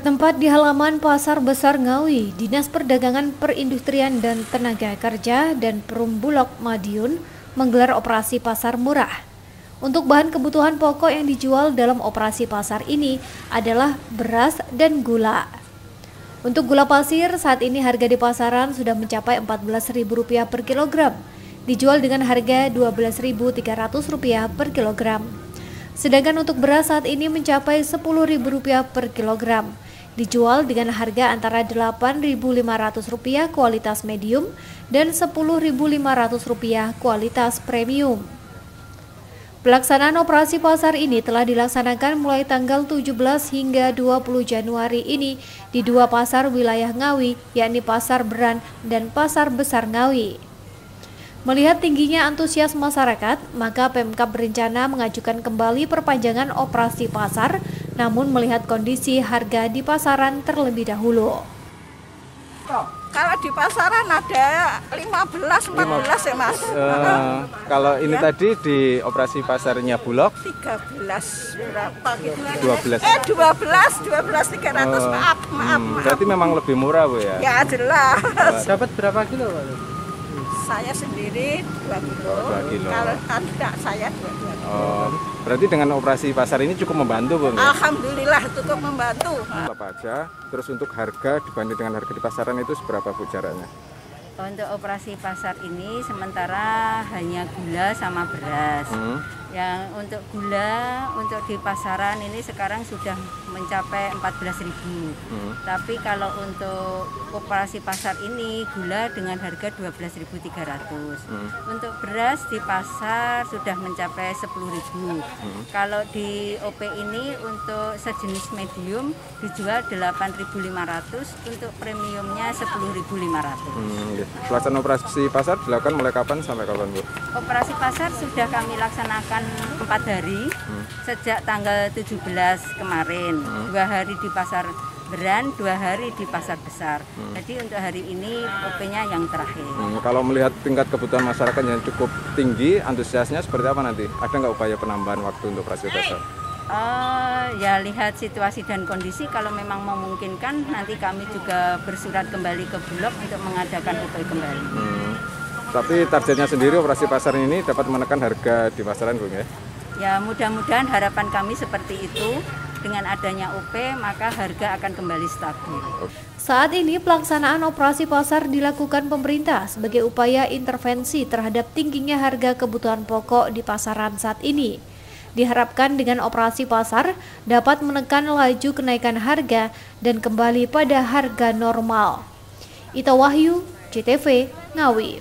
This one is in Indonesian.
Bertempat di halaman Pasar Besar Ngawi, Dinas Perdagangan Perindustrian dan Tenaga Kerja dan Perum Bulog Madiun menggelar operasi pasar murah. Untuk bahan kebutuhan pokok yang dijual dalam operasi pasar ini adalah beras dan gula. Untuk gula pasir, saat ini harga di pasaran sudah mencapai Rp14.000 per kilogram, dijual dengan harga Rp12.300 per kilogram. Sedangkan untuk beras saat ini mencapai Rp10.000 per kilogram, dijual dengan harga antara Rp8.500 kualitas medium dan Rp10.500 kualitas premium. Pelaksanaan operasi pasar ini telah dilaksanakan mulai tanggal 17 hingga 20 Januari ini di dua pasar wilayah Ngawi, yakni Pasar Beran dan Pasar Besar Ngawi. Melihat tingginya antusias masyarakat, maka Pemkap berencana mengajukan kembali perpanjangan operasi pasar, namun melihat kondisi harga di pasaran terlebih dahulu. Kalau di pasaran ada 15, 14 ya mas. Uh, kalau ini ya. tadi di operasi pasarnya Bulog? 13 berapa gitu. 12. Eh 12, 12 300 uh, maaf, maaf, hmm, maaf. Berarti memang lebih murah Bu ya? Ya jelas. Dapat berapa kilo Pak? Saya sendiri 2 kilo. 2 kilo. Kalau tidak saya 2 kilo. Oh, berarti dengan operasi pasar ini cukup membantu? Ya? Alhamdulillah cukup membantu. Apa aja? Terus untuk harga dibanding dengan harga di pasaran itu seberapa Bu jaraknya? Untuk operasi pasar ini sementara hanya gula sama beras. Hmm yang untuk gula untuk di pasaran ini sekarang sudah mencapai 14.000 hmm. tapi kalau untuk operasi pasar ini gula dengan harga 12.300 hmm. untuk beras di pasar sudah mencapai 10.000 hmm. kalau di OP ini untuk sejenis medium dijual 8.500 untuk premiumnya 10.500 hmm, gitu. pelaksanaan operasi pasar dilakukan mulai kapan sampai kapan Bu? operasi pasar sudah kami laksanakan empat hari hmm. sejak tanggal 17 kemarin hmm. dua hari di pasar Beran, dua hari di pasar besar. Hmm. Jadi untuk hari ini OP-nya yang terakhir. Hmm, kalau melihat tingkat kebutuhan masyarakat yang cukup tinggi, antusiasnya seperti apa nanti? Ada nggak upaya penambahan waktu untuk operasi pasar? Uh, ya lihat situasi dan kondisi kalau memang memungkinkan nanti kami juga bersurat kembali ke Bulog untuk mengadakan OP kembali. Hmm. Tapi targetnya sendiri operasi pasar ini dapat menekan harga di pasaran, Bung ya? Ya, mudah-mudahan harapan kami seperti itu. Dengan adanya UP, maka harga akan kembali stabil. Saat ini pelaksanaan operasi pasar dilakukan pemerintah sebagai upaya intervensi terhadap tingginya harga kebutuhan pokok di pasaran saat ini. Diharapkan dengan operasi pasar dapat menekan laju kenaikan harga dan kembali pada harga normal. Ita Wahyu, CTV, Ngawi.